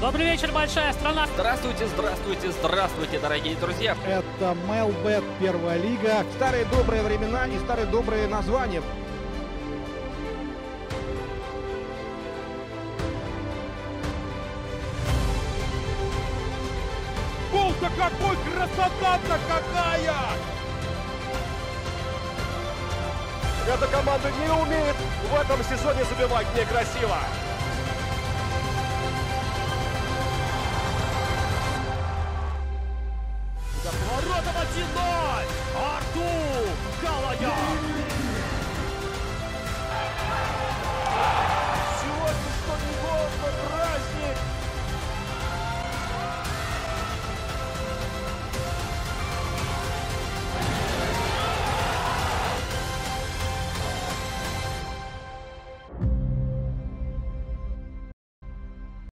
Добрый вечер, большая страна. Здравствуйте, здравствуйте, здравствуйте, дорогие друзья. Это Мелбет Первая Лига. Старые добрые времена и старые добрые названия. Гол-то какой! Красота-то какая! Эта команда не умеет в этом сезоне забивать некрасиво. Arthur!